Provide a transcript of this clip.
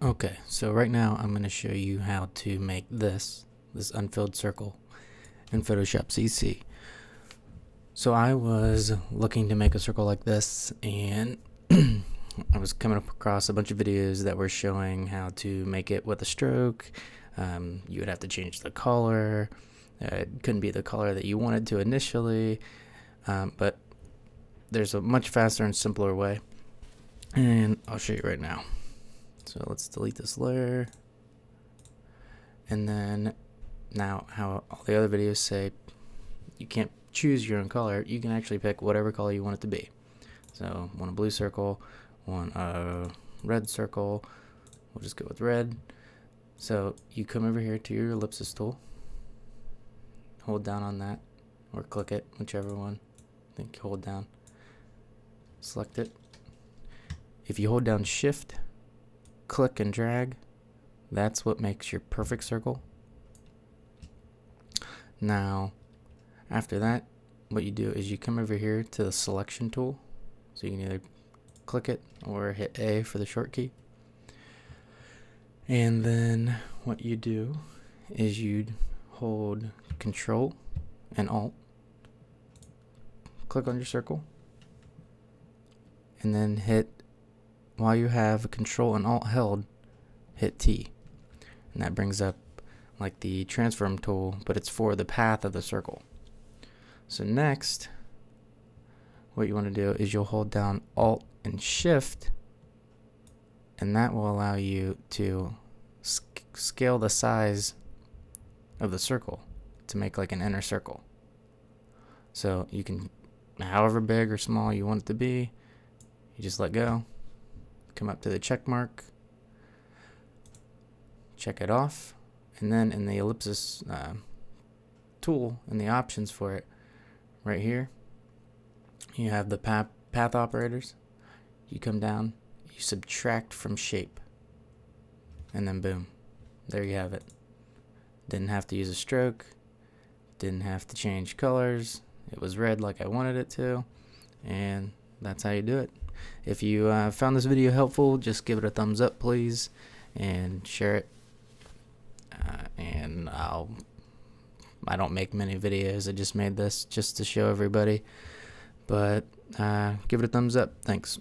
Okay, so right now I'm going to show you how to make this, this unfilled circle in Photoshop CC. So I was looking to make a circle like this and I was coming across a bunch of videos that were showing how to make it with a stroke. Um, you would have to change the color. Uh, it couldn't be the color that you wanted to initially, um, but there's a much faster and simpler way. And I'll show you right now. So let's delete this layer. And then now how all the other videos say you can't choose your own color, you can actually pick whatever color you want it to be. So want a blue circle, want a red circle, we'll just go with red. So you come over here to your ellipsis tool, hold down on that, or click it, whichever one. I think hold down, select it. If you hold down shift, click and drag, that's what makes your perfect circle. Now, after that, what you do is you come over here to the selection tool. So you can either click it or hit A for the short key. And then what you do is you hold control and alt, click on your circle, and then hit while you have control and alt held, hit T. And that brings up like the transform tool, but it's for the path of the circle. So next, what you want to do is you'll hold down alt and shift, and that will allow you to sc scale the size of the circle to make like an inner circle. So you can, however big or small you want it to be, you just let go come up to the check mark, check it off, and then in the ellipsis uh, tool in the options for it, right here, you have the path, path operators. You come down, you subtract from shape, and then boom, there you have it. Didn't have to use a stroke, didn't have to change colors. It was red like I wanted it to, and that's how you do it. If you uh, found this video helpful, just give it a thumbs up, please, and share it. Uh, and I'll. I don't make many videos. I just made this just to show everybody. But uh, give it a thumbs up. Thanks.